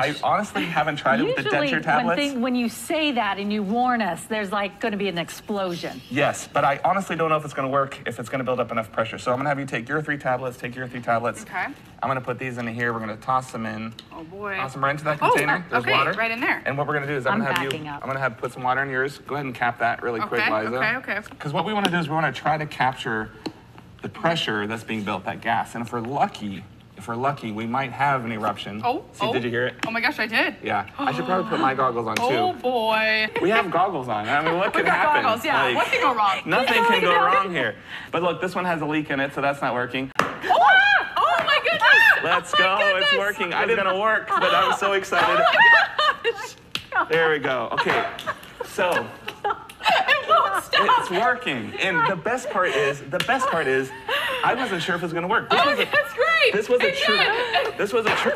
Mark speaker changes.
Speaker 1: I honestly haven't tried it with the
Speaker 2: Usually,
Speaker 1: denture
Speaker 2: when,
Speaker 1: tablets.
Speaker 2: thing, when you say that and you warn us, there's like going to be an explosion.
Speaker 1: Yes, but I honestly don't know if it's going to work, if it's going to build up enough pressure. So I'm going to have you take your three tablets, take your three tablets.
Speaker 3: Okay.
Speaker 1: I'm going to put these into here. We're going to toss them in.
Speaker 3: Oh boy.
Speaker 1: Toss them right into that
Speaker 3: Oh,
Speaker 1: container. There's
Speaker 3: okay,
Speaker 1: water.
Speaker 3: right in there.
Speaker 1: And what we're going to do is I'm,
Speaker 2: I'm
Speaker 1: going to have you.
Speaker 2: up.
Speaker 1: I'm going to have put some water in yours. Go ahead and cap that really quick,
Speaker 3: Okay,
Speaker 1: Liza.
Speaker 3: okay, okay.
Speaker 1: Because what we want to do is we want to try to capture the pressure that's being built, that gas. And if we're lucky, if we're lucky, we might have an eruption.
Speaker 3: Oh,
Speaker 1: See,
Speaker 3: oh.
Speaker 1: did you hear it?
Speaker 3: Oh my gosh, I did.
Speaker 1: Yeah. I should probably put my goggles on too.
Speaker 3: Oh boy.
Speaker 1: We have goggles on. I mean, what
Speaker 3: We
Speaker 1: could happen?
Speaker 3: goggles, yeah.
Speaker 1: Like,
Speaker 3: what can go wrong?
Speaker 1: Nothing can go wrong here. But look, this one has a leak in it, so that's not working.
Speaker 3: Oh, ah! oh my goodness.
Speaker 1: Let's
Speaker 3: Oh
Speaker 1: go.
Speaker 3: my
Speaker 1: It's working. I didn't gonna work, but I'm so excited. Oh there we go. Okay. So
Speaker 3: It won't stop.
Speaker 1: it's working. And the best part is, the best part is, I wasn't sure if it was gonna work. Oh, this
Speaker 3: Oh,
Speaker 1: was a,
Speaker 3: that's great.
Speaker 1: This was a true. This was a true.